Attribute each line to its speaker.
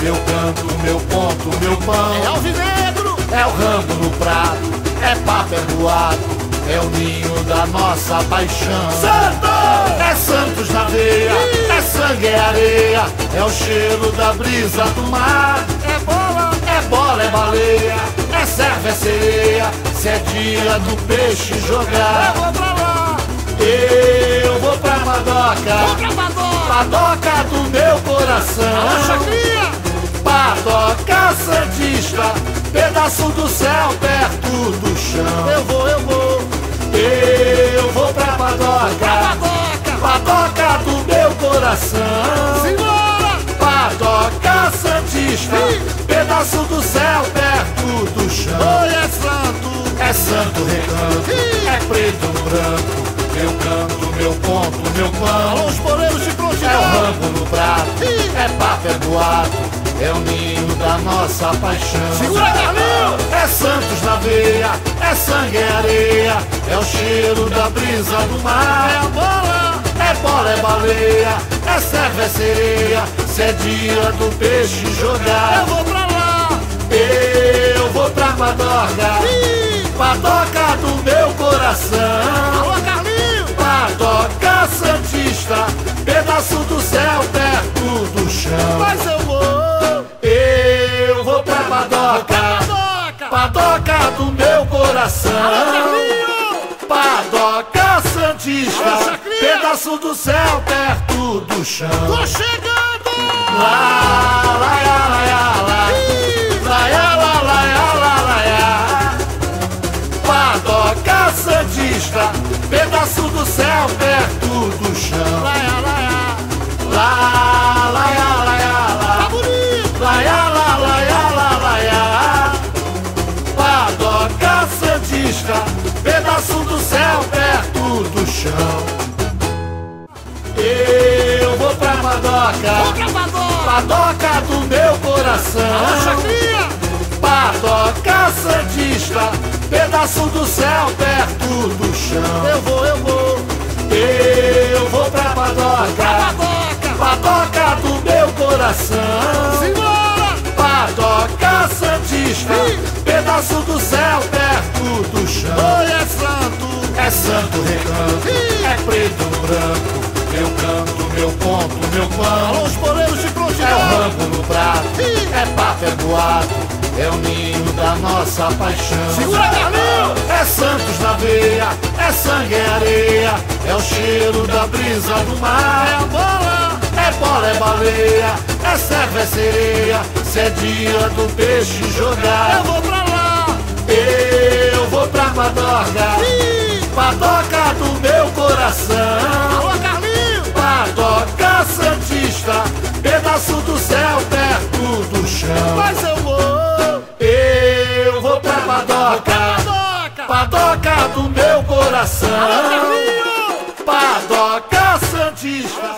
Speaker 1: Meu canto, meu ponto, meu pão.
Speaker 2: É alvinegro,
Speaker 1: é o ramo no prato, é papo, é boato. É o ninho da nossa paixão.
Speaker 2: Santos!
Speaker 1: É Santos na veia, é sangue, é areia, é o cheiro da brisa do mar.
Speaker 2: É bola,
Speaker 1: é bola, é baleia, é serva, é sereia. Se é dia do peixe jogar,
Speaker 2: eu vou pra lá.
Speaker 1: Eu vou pra Madoca,
Speaker 2: vou pra Madoca,
Speaker 1: Madoca do meu coração. Santista, pedaço do céu perto do chão.
Speaker 2: Eu vou, eu vou.
Speaker 1: Eu vou pra Padoca,
Speaker 2: pra Padoca,
Speaker 1: Padoca do meu coração.
Speaker 2: Simbora!
Speaker 1: Padoca Santista,
Speaker 2: Sim.
Speaker 1: pedaço do céu perto do chão.
Speaker 2: Oi, é santo,
Speaker 1: é santo recanto,
Speaker 2: Sim.
Speaker 1: é preto branco. Meu canto, meu ponto, meu pão.
Speaker 2: Alô, os poreiros de.
Speaker 1: É o ramo no prato,
Speaker 2: Sim.
Speaker 1: é papo, é boato. É o ninho da nossa paixão.
Speaker 2: Segura, Carlinhos!
Speaker 1: É Santos na veia, é sangue, é areia. É o cheiro da brisa do mar.
Speaker 2: É a bola,
Speaker 1: é bola, é baleia. É serva, é sereia. Se é dia do peixe jogar.
Speaker 2: Eu vou pra lá.
Speaker 1: Eu vou pra Padoca.
Speaker 2: Sim.
Speaker 1: Padoca coração. Padoca Santista, pedaço do céu perto do chão.
Speaker 2: Tô chegando!
Speaker 1: Lá, lá, lá, lá, lá.
Speaker 2: Ih,
Speaker 1: Lá, lá, lá, lá, lá, lá, lá. Padoca Santista, pedaço do céu perto do chão.
Speaker 2: Laia,
Speaker 1: Lá, lá, lá, Padoca! Padoca do meu coração.
Speaker 2: Chacrinha!
Speaker 1: Padoca Santista, pedaço do céu perto do chão.
Speaker 2: Eu vou, eu vou!
Speaker 1: Eu vou pra Padoca!
Speaker 2: Padoca
Speaker 1: do meu coração.
Speaker 2: Simbora!
Speaker 1: Padoca Santista, pedaço do céu perto do chão.
Speaker 2: Oi, é santo!
Speaker 1: É santo recanto, é preto no branco. Meu canto, meu ponto, meu
Speaker 2: Alô,
Speaker 1: pão.
Speaker 2: os poreiros de
Speaker 1: É o ramo no prato,
Speaker 2: Sim.
Speaker 1: é papo, é boato. É o ninho da nossa paixão.
Speaker 2: Segura, Carlinhos!
Speaker 1: É Santos na veia, é sangue, é areia. É o cheiro da brisa do
Speaker 2: É
Speaker 1: mar.
Speaker 2: a bola,
Speaker 1: É bola, é baleia, é serva, é sereia. Se é dia do peixe
Speaker 2: eu
Speaker 1: jogar.
Speaker 2: vou pra lá!
Speaker 1: Eu vou pra Padoca,
Speaker 2: Ih,
Speaker 1: Padoca do meu coração. Padoca! Do meu coração. Padoca Santista.